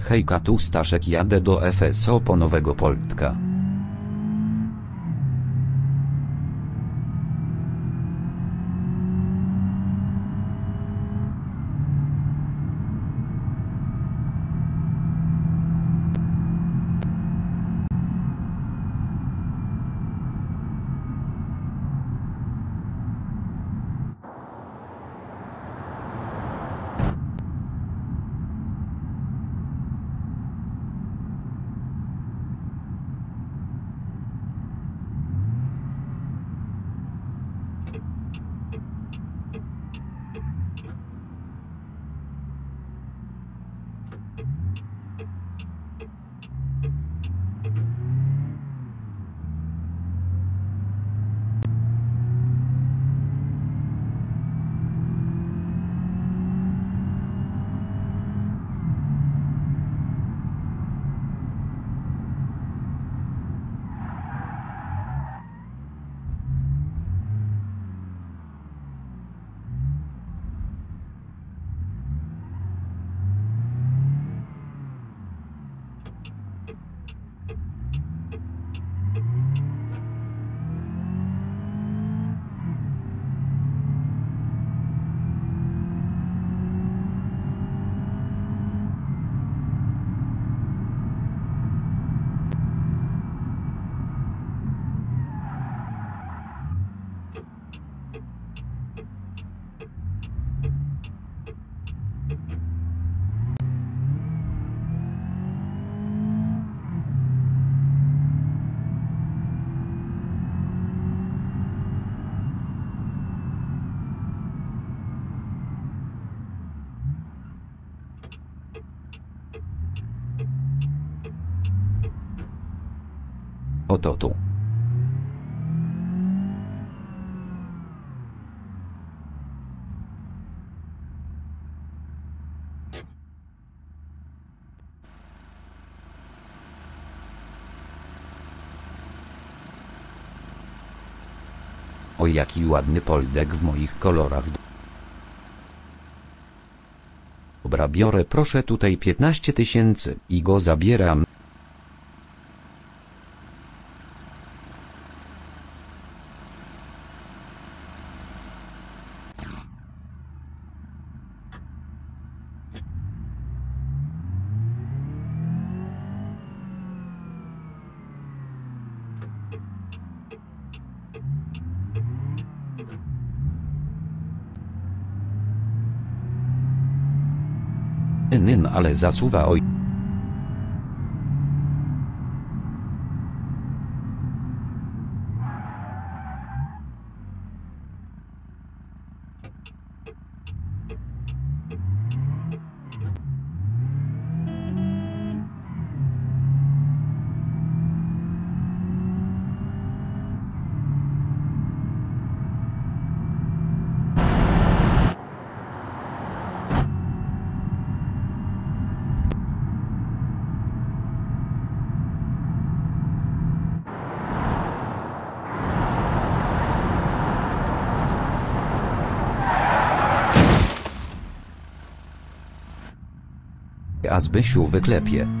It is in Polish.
Hejka tu Staszek jadę do FSO po nowego Poltka. Oto. O jaki ładny poldek w moich kolorach. Dobra biorę proszę tutaj 15 tysięcy i go zabieram. Nyn ale zasuwa oj. A Zbysiu wyklepie.